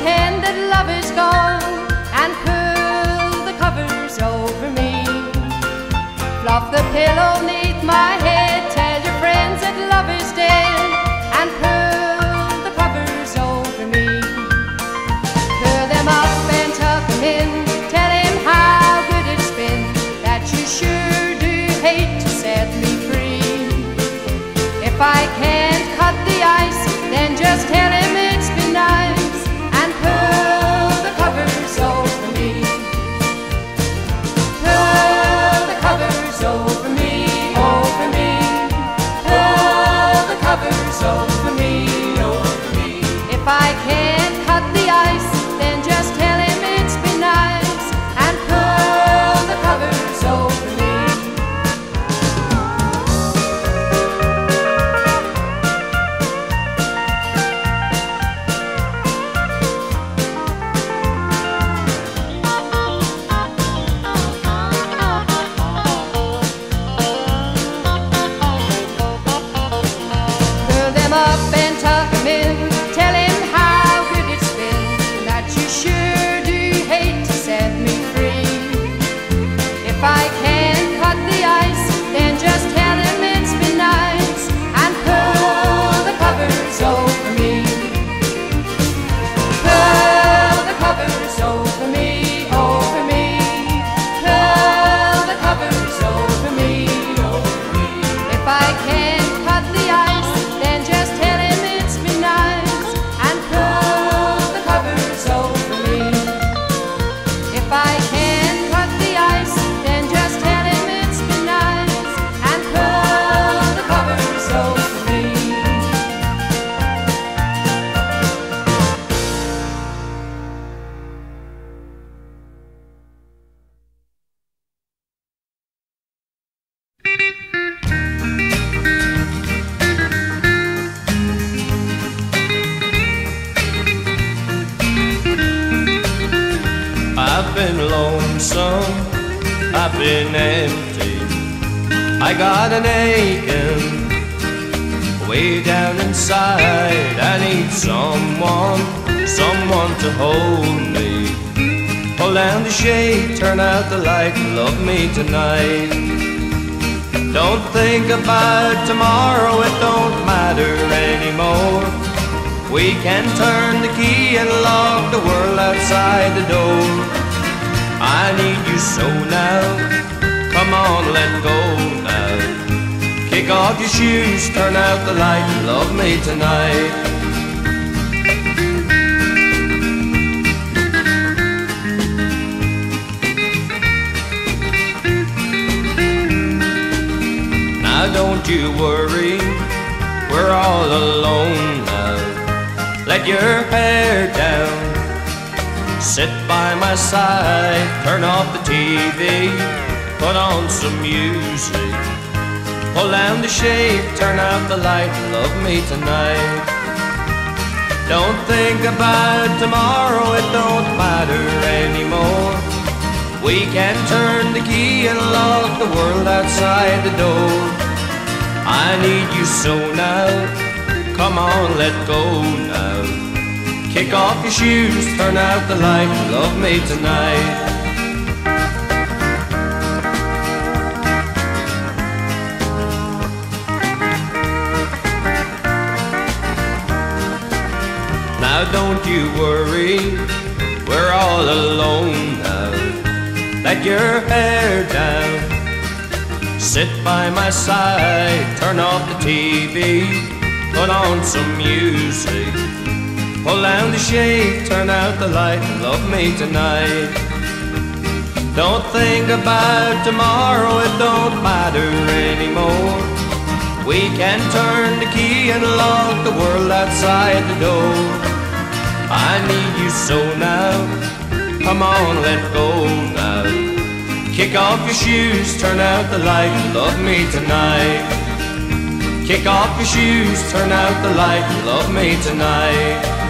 pretend that love is gone and pull the covers over me. Fluff the pillow neath my shoes, turn out the light, love me tonight. Now don't you worry, we're all alone now. Let your hair down, sit by my side, turn off the TV, put on some music. Pull down the shade, turn out the light, love me tonight. Don't think about tomorrow, it don't matter anymore. We can turn the key and lock the world outside the door. I need you so now. Come on, let go now. Kick off your shoes, turn out the light, love me tonight. Now don't you worry, we're all alone now. Let your hair down, sit by my side, turn off the TV, put on some music. Pull down the shade, turn out the light, love me tonight. Don't think about tomorrow, it don't matter anymore. We can turn the key and lock the world outside the door. I need you so now. Come on, let go now. Kick off your shoes, turn out the light, love me tonight. Kick off your shoes, turn out the light, love me tonight.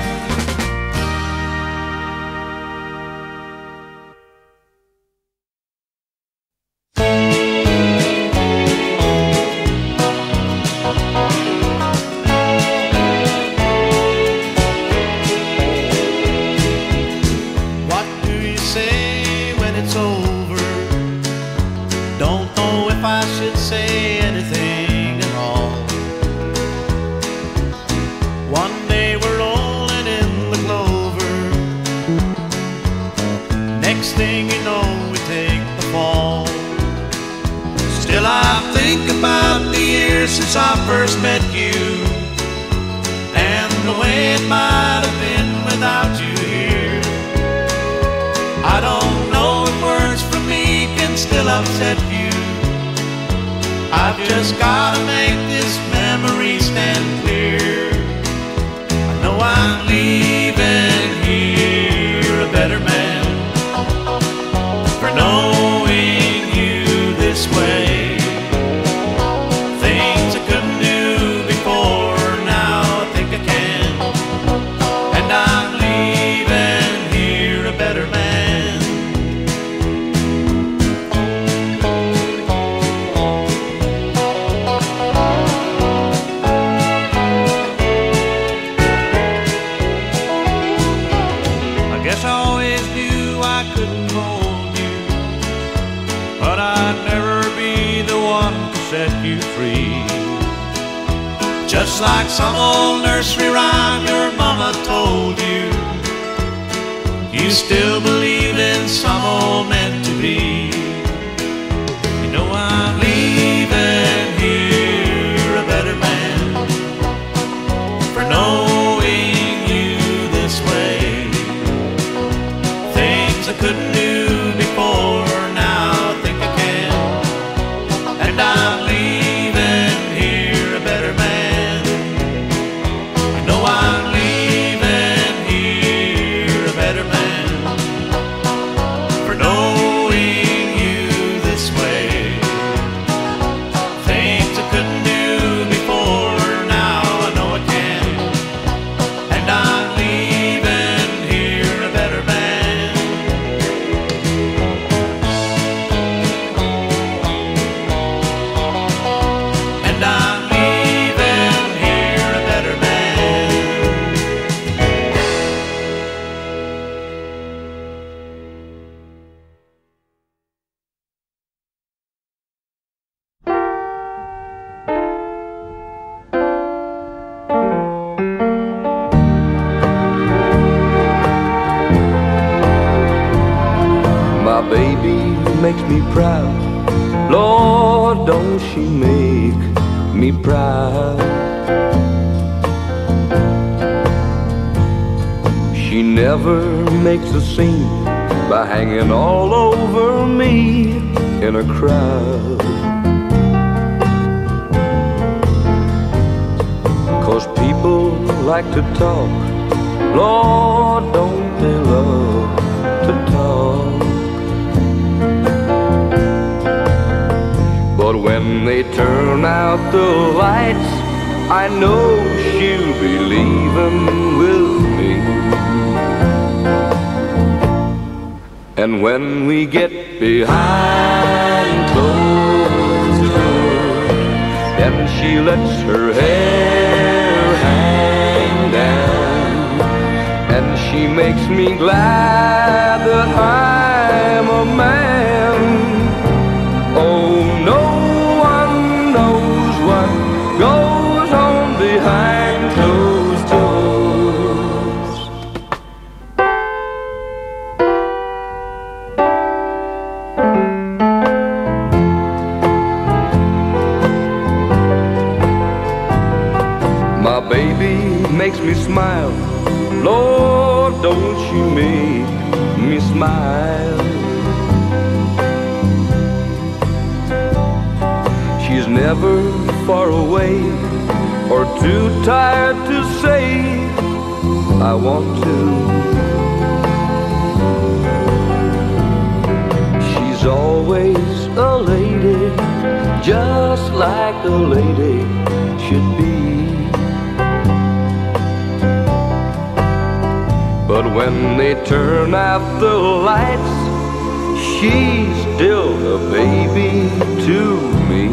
Just like some old nursery rhyme your mama told you, you still believe in some old meant to be. Cause people like to talk. Lord, don't they love to talk? But when they turn out the lights, I know she'll be leaving with me. And when we get behind closed doors, then she lets her hair she makes me glad that I'm a man. Smile. She's never far away or too tired to say, I want to. She's always a lady, just like a lady should be. When they turn out the lights, she's still a baby to me.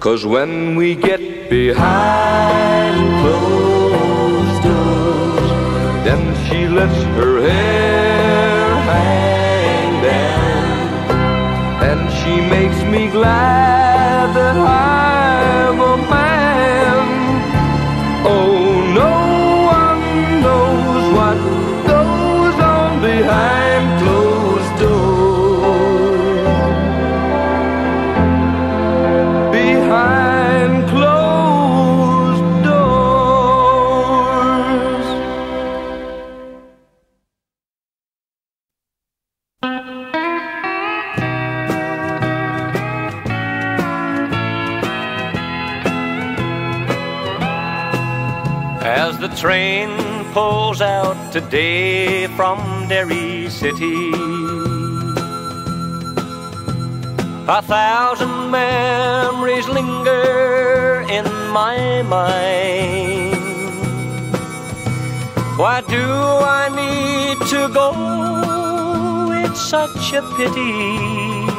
Cause when we get behind closed doors, then she lets her hair hang down. And she makes me glad that I'm train pulls out today from Derry City, a thousand memories linger in my mind. Why do I need to go? It's such a pity.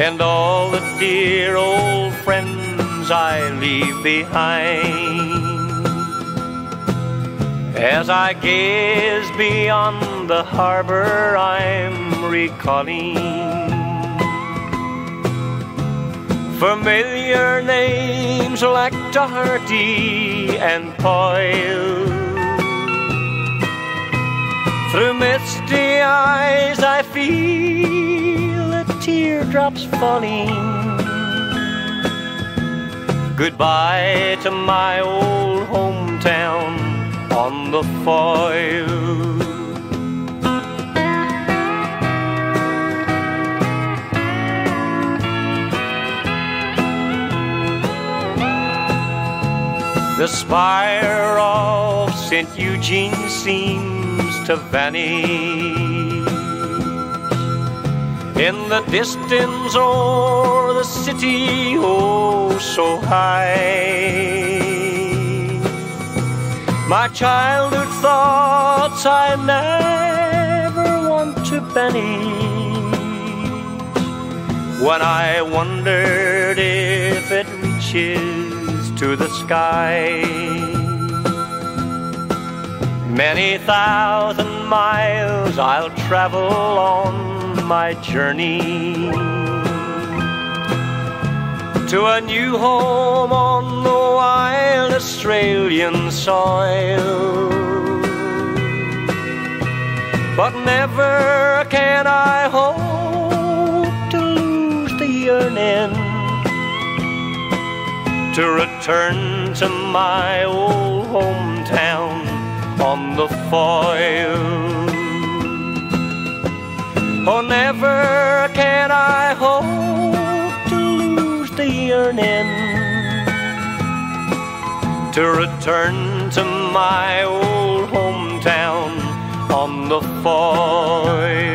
And all the dear old friends I leave behind. As I gaze beyond the harbor, I'm recalling familiar names like Doherty and Coyle. Through misty eyes, I feel the teardrops falling. Goodbye to my old hometown on the Foyle. The spire of St. Eugene seems to vanish in the distance o'er the city, oh, so high. My childhood thoughts I never want to banish when I wondered if it reaches to the sky. Many thousand miles I'll travel on my journey to a new home on the wild Australian soil. But never can I hope to lose the yearning to return to my old hometown on the Foyle. Oh, never can I hope yearning to return to my old hometown on the Foyle.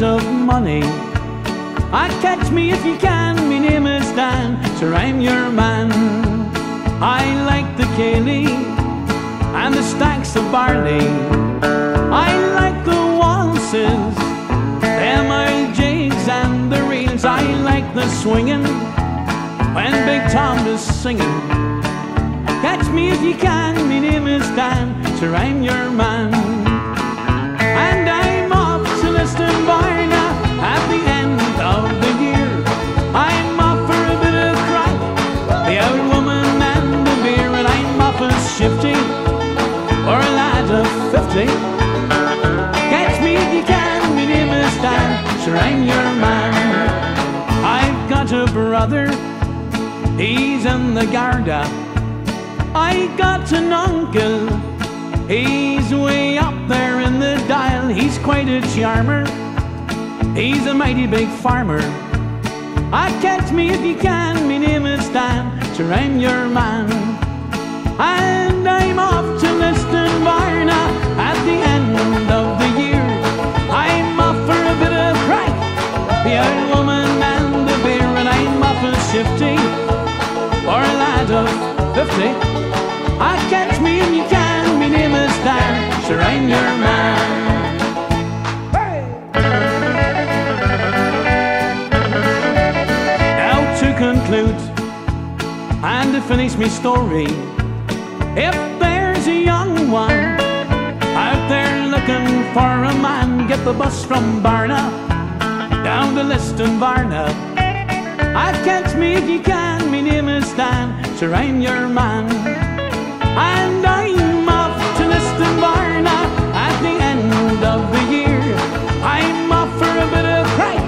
Of money. I catch me if you can, me name is Dan, sir I'm your man. I like the ceili and the stacks of barley. I like the waltzes, them old jigs and the reels. I like the swinging when Big Tom is singing. Catch me if you can, me name is Dan, sir I'm your man. Fifty. Catch me if you can, me name is Dan, I'm your man. I've got a brother, he's in the Garda. I got an uncle, he's way up there in the Dáil. He's quite a charmer, he's a mighty big farmer. I catch me if you can, me name is Dan, I'm your man. And I'm off to Lisdoonvarna at the end of the year. I'm off for a bit of crack, the old woman and the beer, and I'm off as shifty for a lad of fifty. I catch me if you can, me name is Dan, sure I'm your man. Conclude and to finish me story, if there's a young one for a man, get the bus from Barna down to Liston Barna. I me if you can, me name is Dan, sure I'm your man. And I'm off to Liston Barna at the end of the year. I'm off for a bit of crack,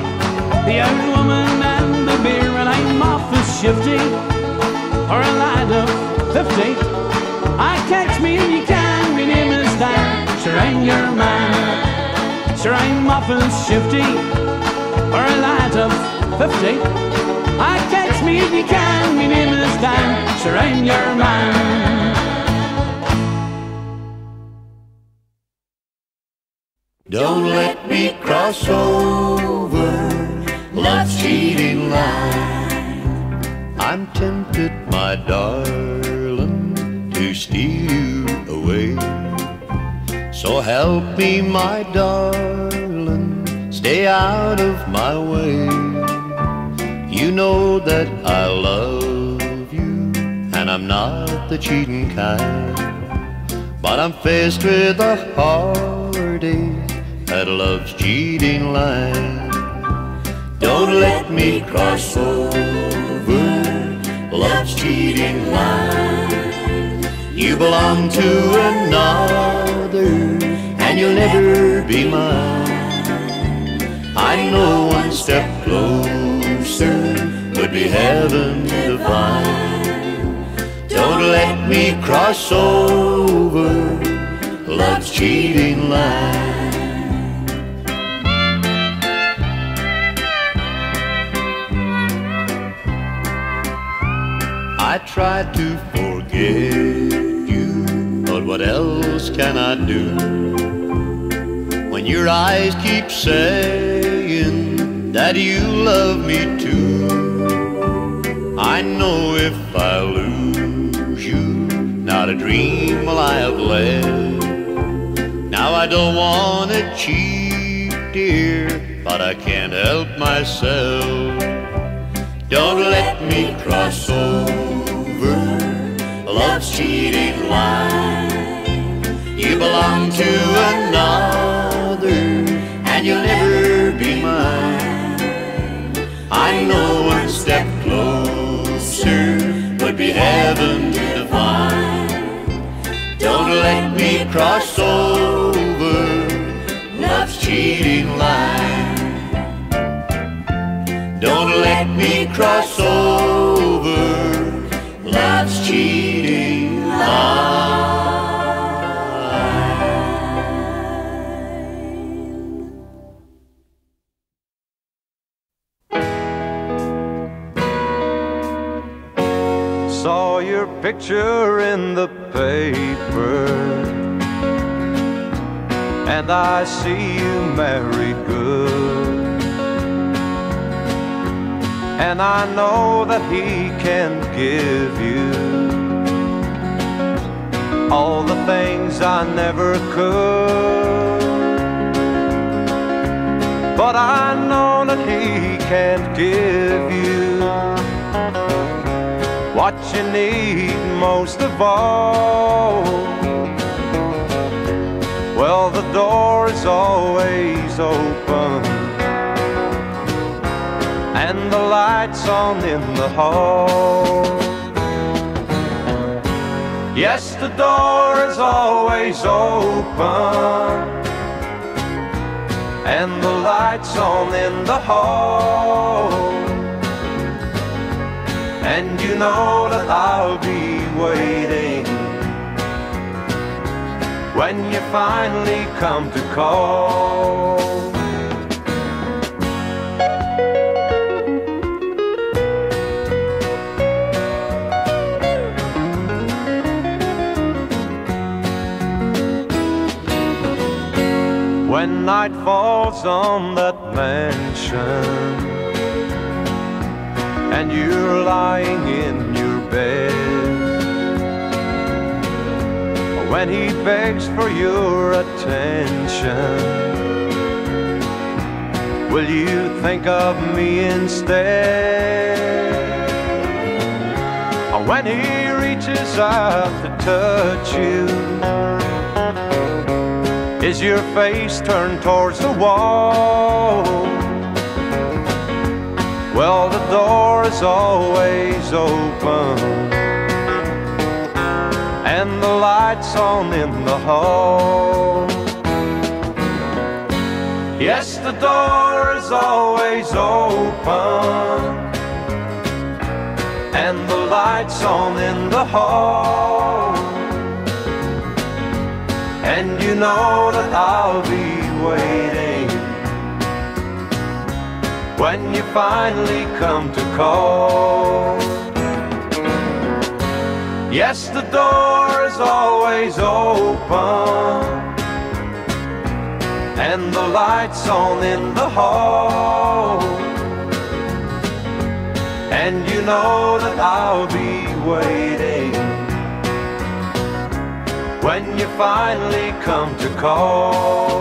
the old woman and the beer, and I'm off as shifty or a lad of fifty. I catch me you can, my name is Dan, sure I'm your man. I'm off shifty or a lad of fifty. I catch me if you can, my name is Dan, I'm your man. Don't let me cross over love's cheating line. I'm tempted, my darling, So help me, my darling, stay out of my way. You know that I love you, and I'm not the cheating kind. But I'm faced with a heartache at love's cheating line. Don't let me cross over love's cheating line. You belong to another, and you'll never be mine. I know one step closer would be heaven divine. Don't let me cross over love's cheating line. I tried to forget what else can I do? When your eyes keep saying that you love me too, I know if I lose you, not a dream will I have left. Now I don't want to cheat, dear, but I can't help myself. Don't let me cross over love's cheating line. You belong to another, and you'll never be mine. I know one step closer would be heaven divine. Don't let me cross over love's cheating line. Don't let me cross over love's cheating line. Picture in the paper, and I see you married good. And I know that he can give you all the things I never could. But I know that he can't give you what you need most of all. Well, the door is always open, and the lights on in the hall. Yes, the door is always open, and the lights on in the hall. And you know that I'll be waiting when you finally come to call. When night falls on that mansion and you're lying in your bed. When he begs for your attention, will you think of me instead? When he reaches out to touch you, is your face turned towards the wall? Well, the door is always open. And the lights on in the hall. Yes, the door is always open. And the lights on in the hall. And you know that I'll be waiting when you finally come to call. Yes, the door is always open, and the lights on in the hall. And you know that I'll be waiting when you finally come to call.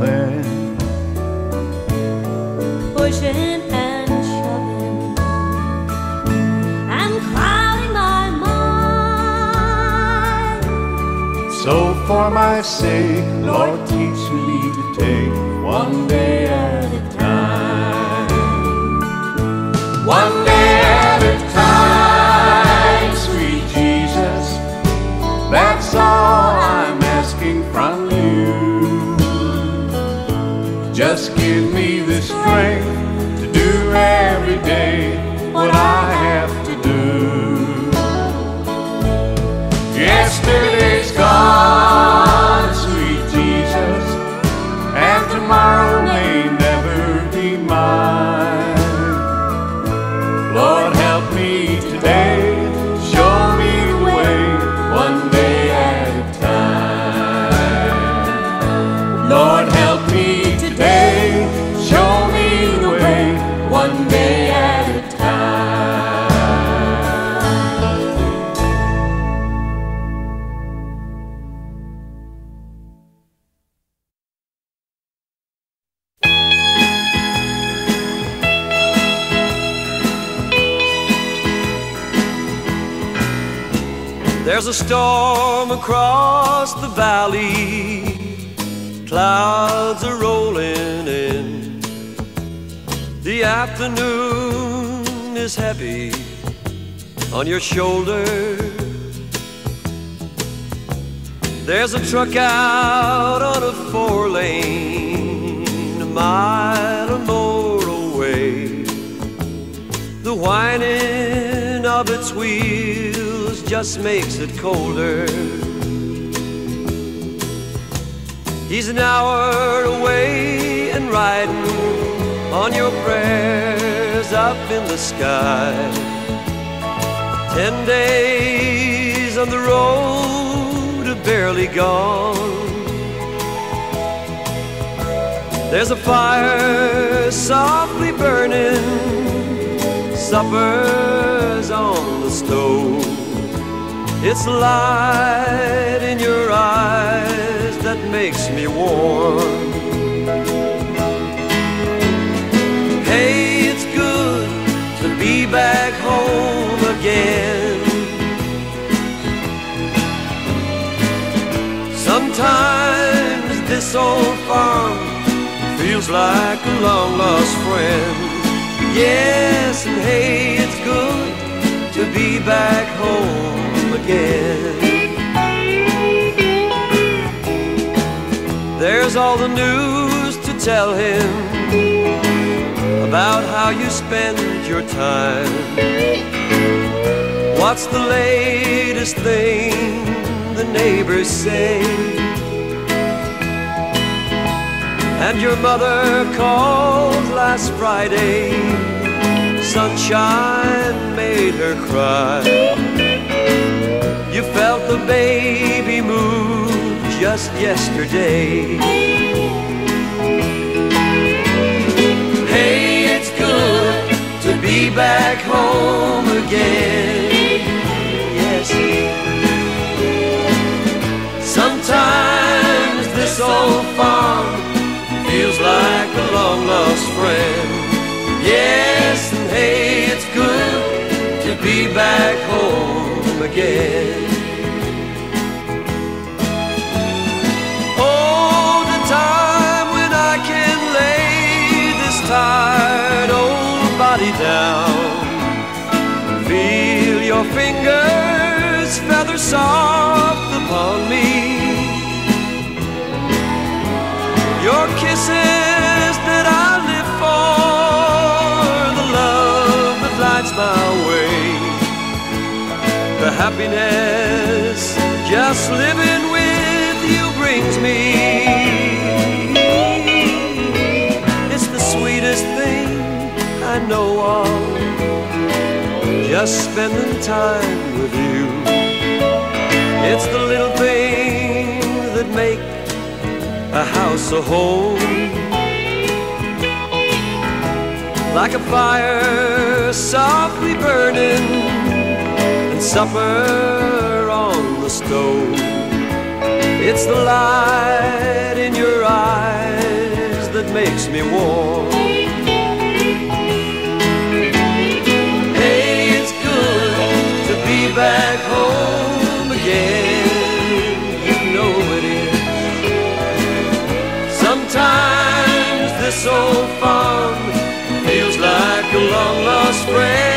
Then. Pushing and shoving and crowding my mind. So for my sake. Lord, teach me to take one day at a time. One day at a time, sweet Jesus. That's all Just give me the strength to do every day storm across the valley. Clouds are rolling in. The afternoon is heavy on your shoulder. There's a truck out on a just makes it colder. He's an hour away and riding on your prayers up in the sky. Ten days on the road are barely gone. There's a fire softly burning, supper's on the stove. It's light in your eyes that makes me warm. Hey, it's good to be back home again. Sometimes this old farm feels like a long lost friend. Yes, and hey, it's good to be back home again. There's all the news to tell him about how you spend your time. What's the latest thing the neighbors say? And your mother called last Friday. Sunshine made her cry. Felt the baby move just yesterday. Hey, it's good to be back home again. Yes. Sometimes this old farm feels like a long lost friend. Yes, and hey, it's good to be back home again. Tired old body down. Feel your fingers feather soft upon me. Your kisses that I live for, the love that lights my way, the happiness just living with you brings me. Know of, just spending time with you. It's the little things that make a house a home. Like a fire softly burning and supper on the stove. It's the light in your eyes that makes me warm. back home again. You know it is. Sometimes this old farm feels like a long lost friend.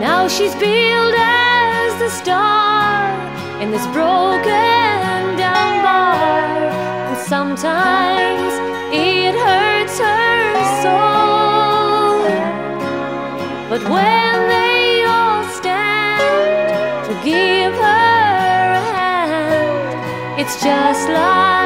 Now she's billed as the star in this broken down bar. And sometimes it hurts her soul. But when they all stand to give her a hand, it's just like.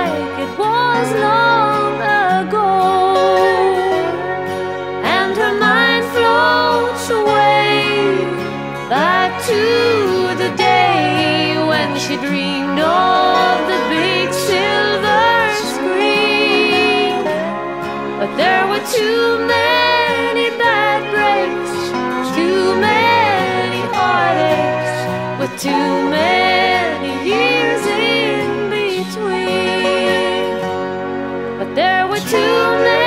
too many years in between, but there were too many.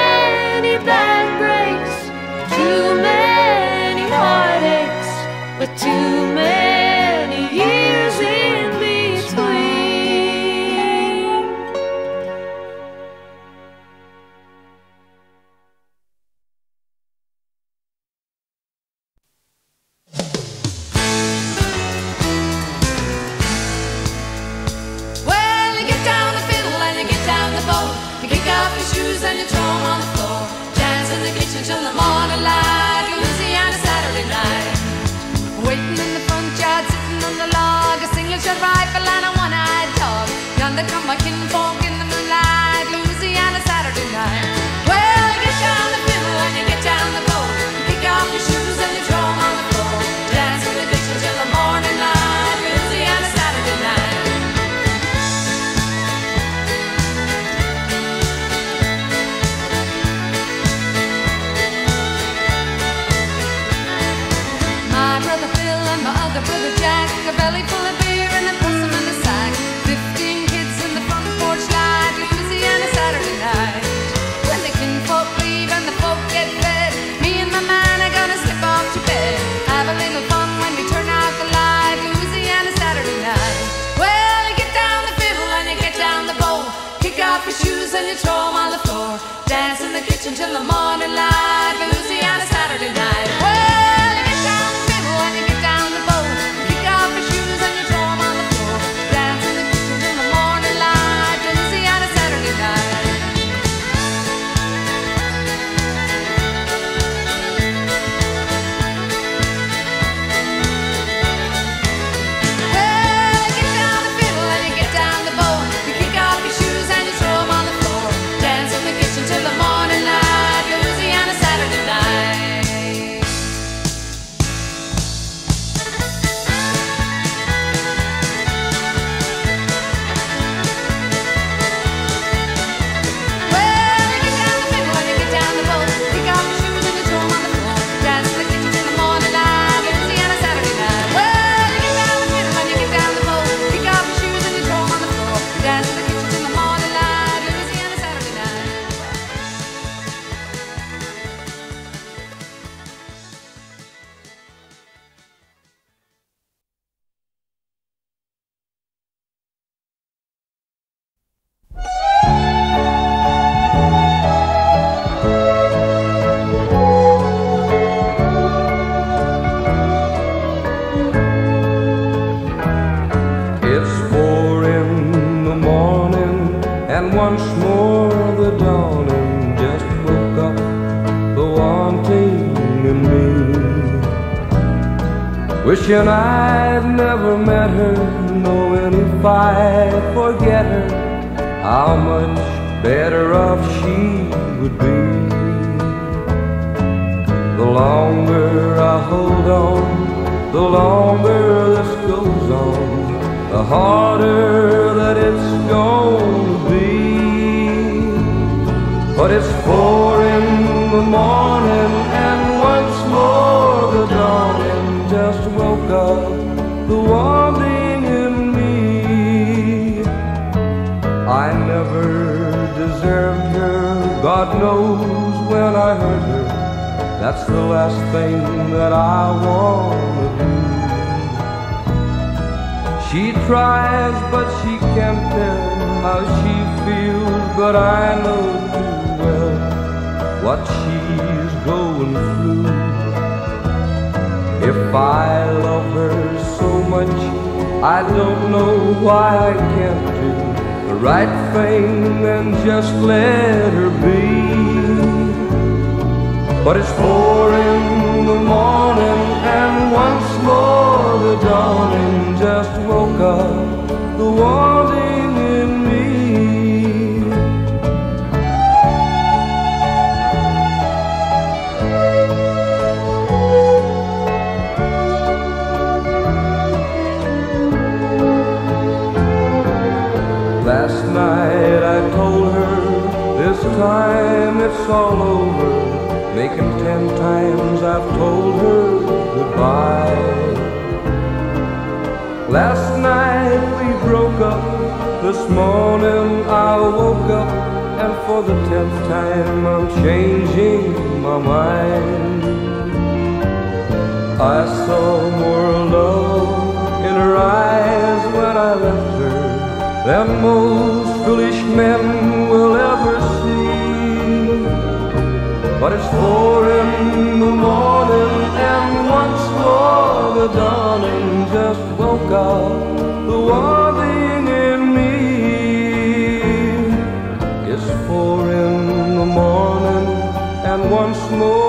Wishing I'd never met her, knowing if I forget her, how much better off she would be. The longer I hold on, the longer this goes on, the harder that it's to be. But it's four God knows when I hurt her. That's the last thing that I wanna do. She tries, but she can't tell how she feels, but I know too well what she's going through. If I love her so much, I don't know why I can't do the right thing and just let her be. But it's four in the morning and once more the dawning just woke up the wanting in me. Last night I told her this time it's all over. Last night we broke up. This morning I woke up, and for the tenth time I'm changing my mind. I saw more love in her eyes when I left her than most foolish men will ever see. But it's four in the morning once more the dawning just woke up the wanting in me. It's four in the morning and once more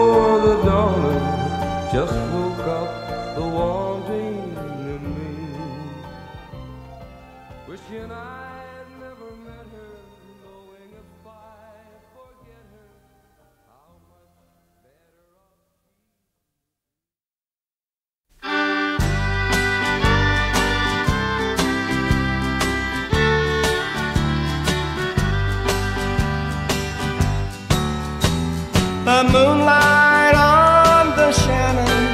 The moonlight on the Shannon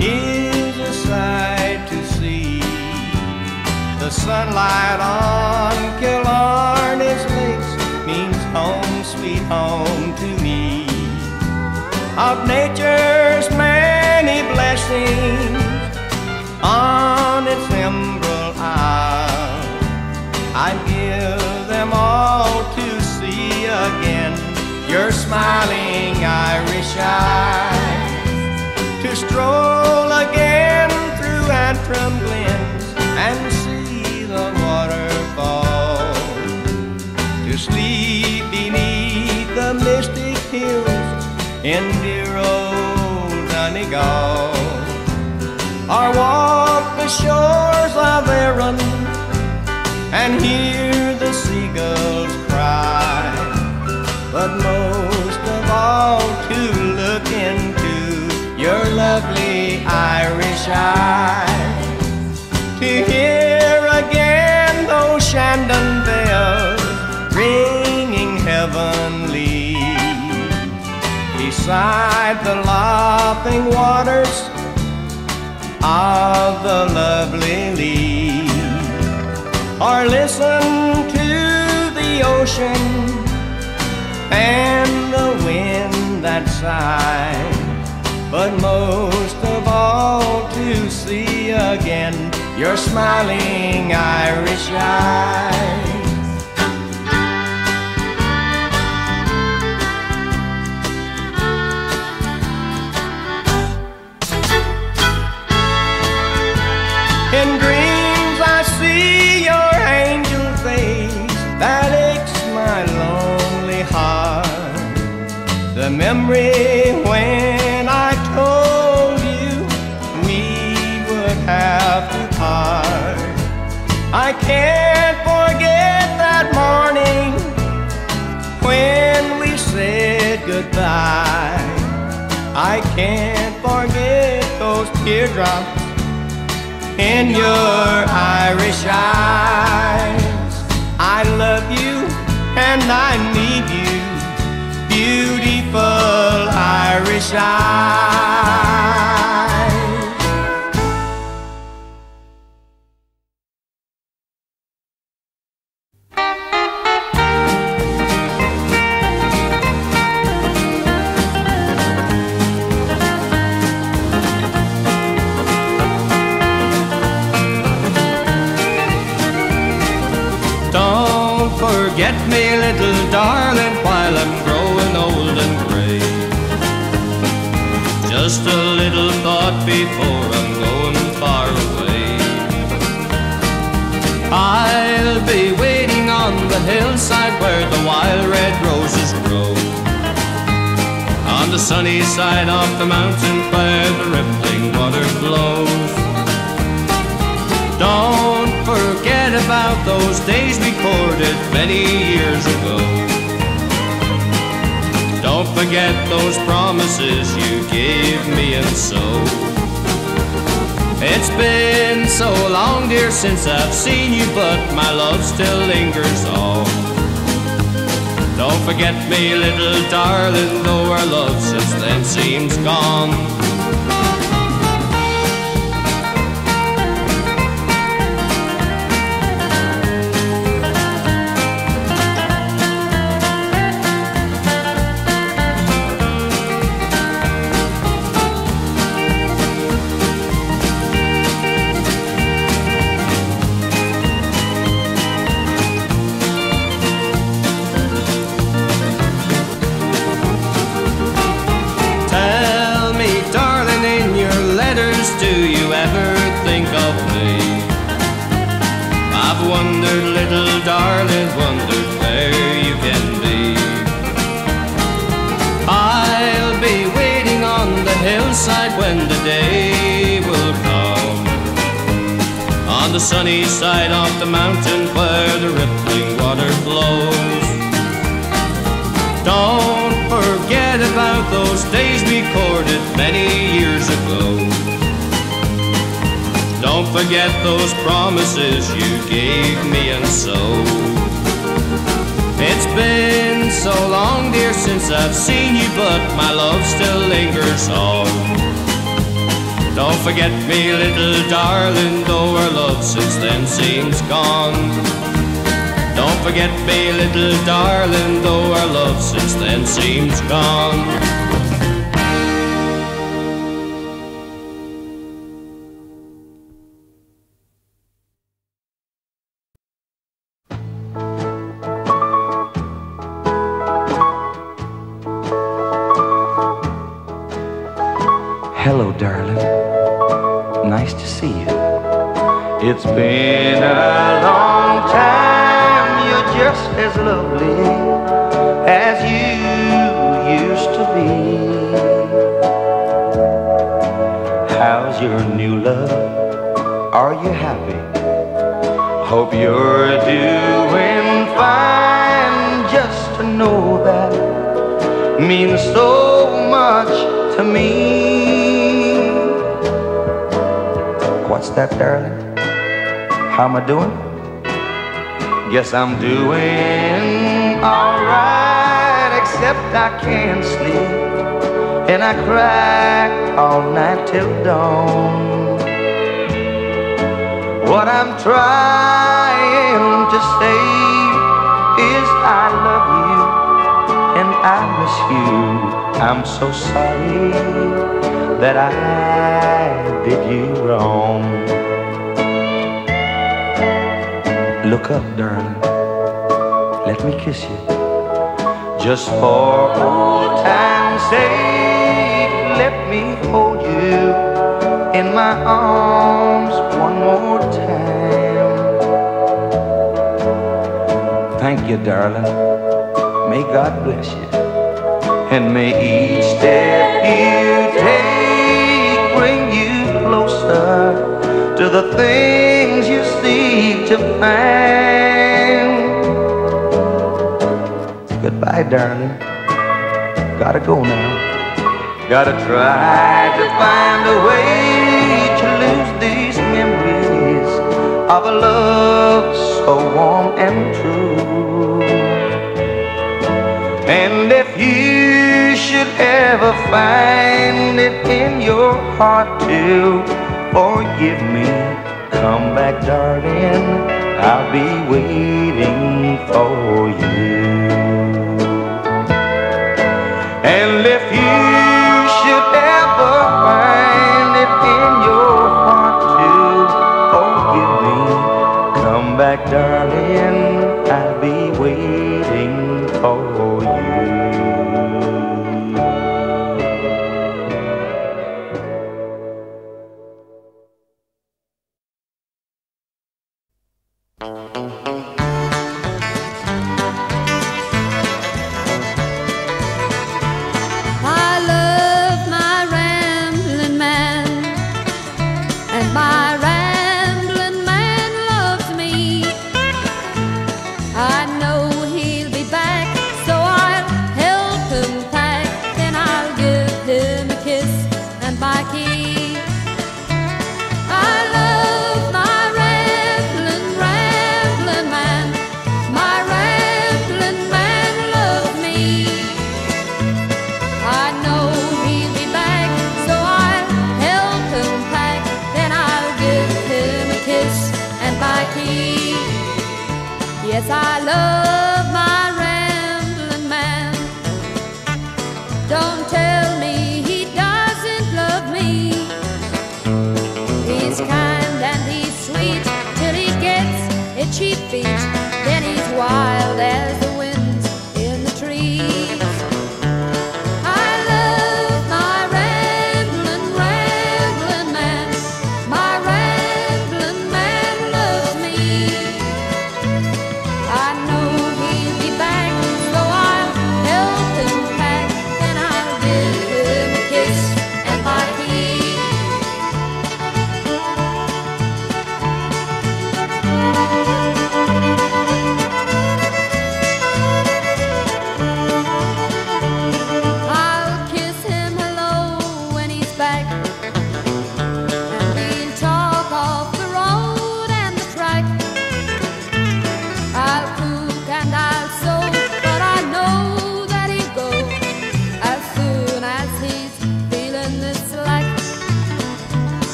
is a sight to see. The sunlight on Killarney's lakes means home, sweet home to me. Of nature's many blessings on smiling Irish eyes. To stroll again through Antrim glens and see the waterfall. To sleep beneath the mystic hills in dear old Donegal. Or walk the shores of Erin and hear the seagulls cry but most lovely Irish eyes. To hear again those Shandon bells ringing heavenly beside the laughing waters of the lovely Lee. Or listen to the ocean and the wind that sighs, but most of all to see again your smiling Irish eyes. In dreams I see your angel face that aches my lonely heart. The memory those teardrops in your Irish eyes. I love you and I need you, beautiful Irish eyes. Sunny side of the mountain where the rippling water flows. Don't forget about those days recorded many years ago. Don't forget those promises you gave me and so. It's been so long, dear, since I've seen you, but my love still lingers on. Don't forget me, little darling, though our love since then seems gone. Sunny side of the mountain where the rippling water flows. Don't forget about those days we courted many years ago. Don't forget those promises you gave me and so. It's been so long, dear, since I've seen you, but my love still lingers on. Don't forget me, little darling, though our love since then seems gone. Don't forget me, little darling, though our love since then seems gone. It's been a long time. You're just as lovely as you used to be. How's your new love? Are you happy? Hope you're doing fine. Just to know that means so much to me. What's that, darling? How am I doing? Guess I'm doing alright, except I can't sleep. And I cry all night till dawn. What I'm trying to say is I love you and I miss you. I'm so sorry that I did you wrong. Look up, darling. Let me kiss you. Just for old time's sake, let me hold you in my arms one more time. Thank you, darling. May God bless you. And may each step you take bring you closer to the thing things you seek to find. Goodbye, darling. Gotta go now. Gotta try to find a way to lose these memories of a love so warm and true. And if you should ever find it in your heart to forgive me. Come back, darling, I'll be waiting for you.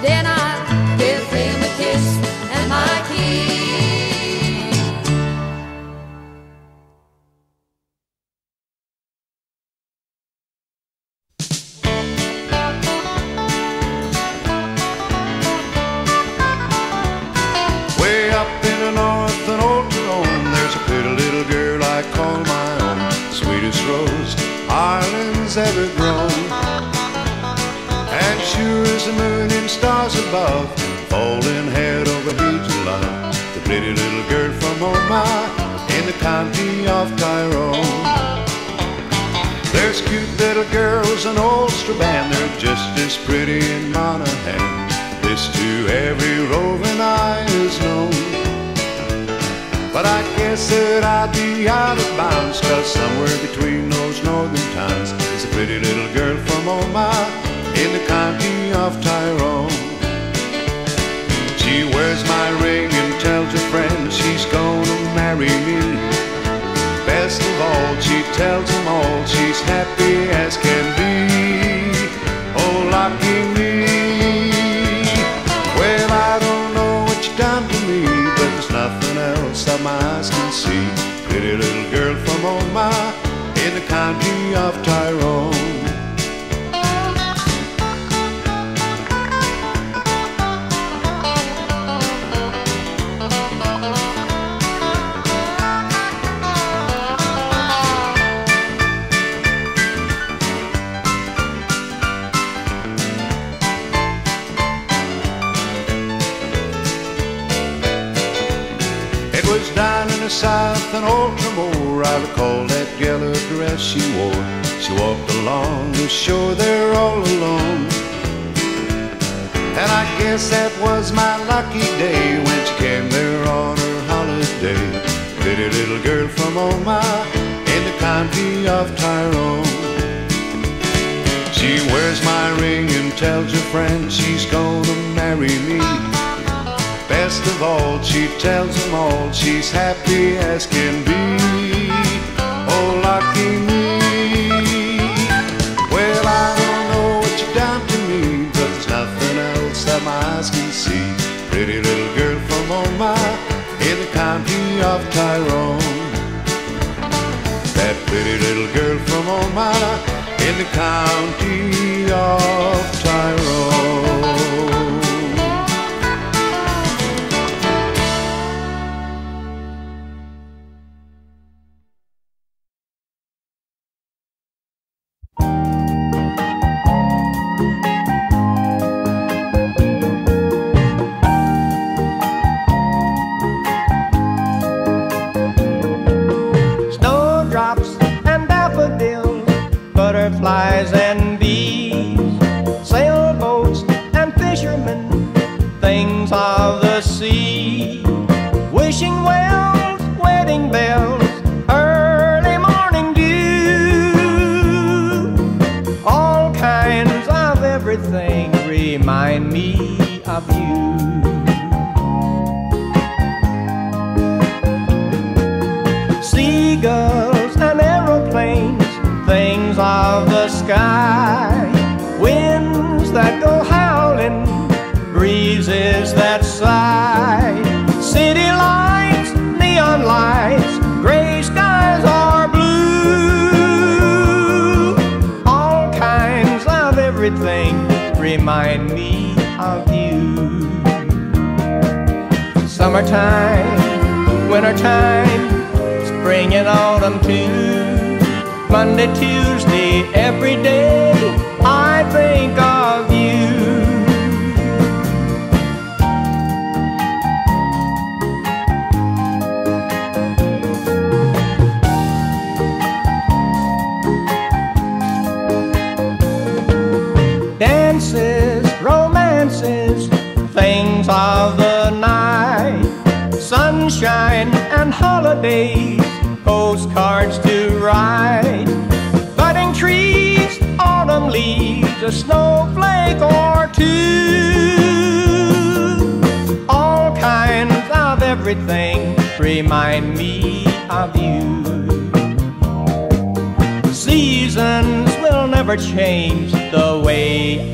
Then I was down in the south in Baltimore. I recall that yellow dress she wore. She walked along the shore there all alone. And I guess that was my lucky day when she came there on her holiday. Pretty little girl from Omagh in the county of Tyrone. She wears my ring and tells her friends she's gonna marry me. Best of all, she tells them all she's happy as can be. Oh, lucky me. Well, I don't know what you done to me, but there's nothing else that my eyes can see. Pretty little girl from Omagh in the county of Tyrone. That pretty little girl from Omagh in the county of Tyrone. Everything remind me of you. seagulls and aeroplanes, things of the sky, winds that go howling, breezes that sigh, remind me of you. Summertime, wintertime, spring and autumn too. Monday, Tuesday, every day, holidays, postcards to write, budding trees, autumn leaves, a snowflake or two. All kinds of everything remind me of you. Seasons will never change the way